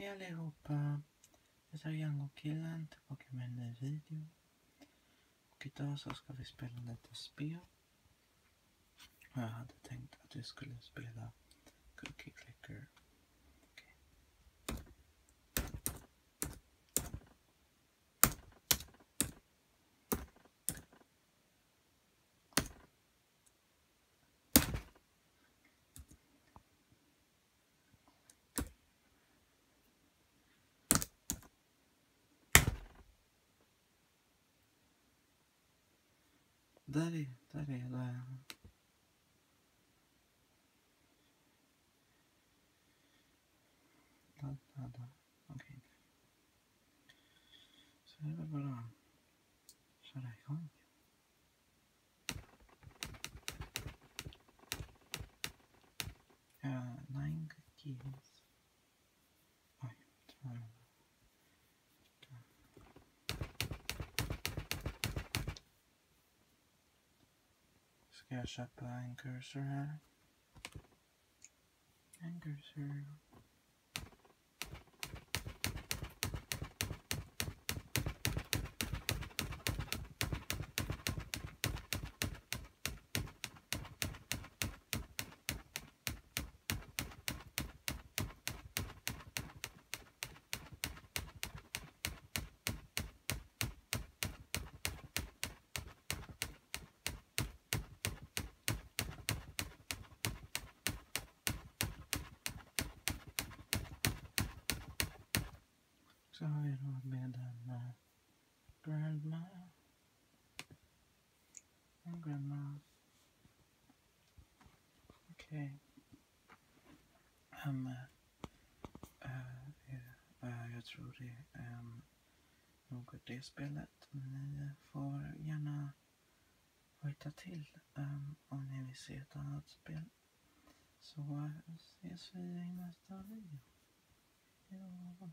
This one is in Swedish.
Hej allihopa! Jag är Django-killen tillbaka med en ny video. Och idag så ska vi spela lite spel. Och jag hade tänkt att vi skulle spela Där är, där är det. Där, där, där. Okej. Så är det bara att köra igång. Uh, nine cookies. Oj, tror jag. Ska jag köpa en cursor här? En cursor. Så har vi råd med en uh, grandma. En grandma. Okej. Um, jag tror det är um, något det spelet. Ni får gärna hojta till um, om ni vill se ett annat spel. Så ses vi i nästa video. Hejdå.